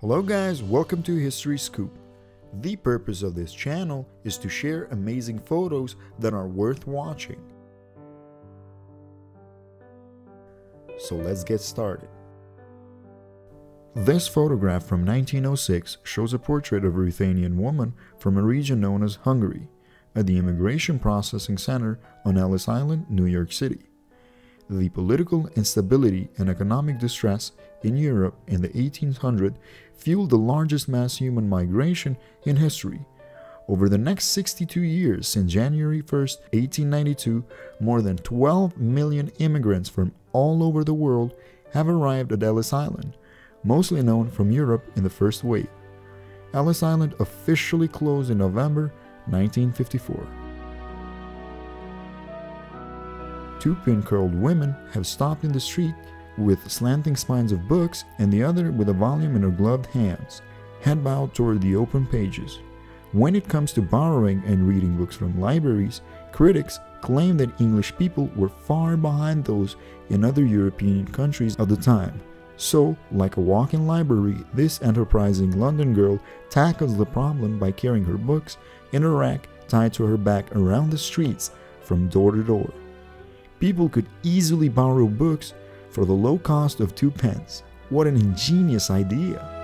Hello guys, welcome to History Scoop. The purpose of this channel is to share amazing photos that are worth watching. So let's get started. This photograph from 1906 shows a portrait of a Ruthenian woman from a region known as Hungary at the Immigration Processing Center on Ellis Island, New York City. The political instability and economic distress in Europe in the 1800s fueled the largest mass human migration in history. Over the next 62 years, since January 1, 1892, more than 12 million immigrants from all over the world have arrived at Ellis Island, mostly known from Europe in the first wave. Ellis Island officially closed in November 1954. Two pin-curled women have stopped in the street with slanting spines of books and the other with a volume in her gloved hands, head bowed toward the open pages. When it comes to borrowing and reading books from libraries, critics claim that English people were far behind those in other European countries of the time. So, like a walk-in library, this enterprising London girl tackles the problem by carrying her books in a rack tied to her back around the streets from door to door. People could easily borrow books for the low cost of two pence. What an ingenious idea!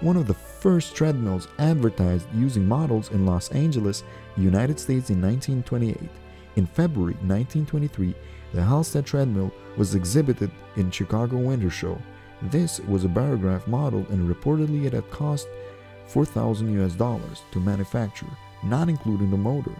One of the first treadmills advertised using models in Los Angeles, United States in 1928. In February 1923, the Halstead treadmill was exhibited in Chicago Winter Show. This was a barograph model and reportedly it had cost 4,000 US dollars to manufacture, not including the motor.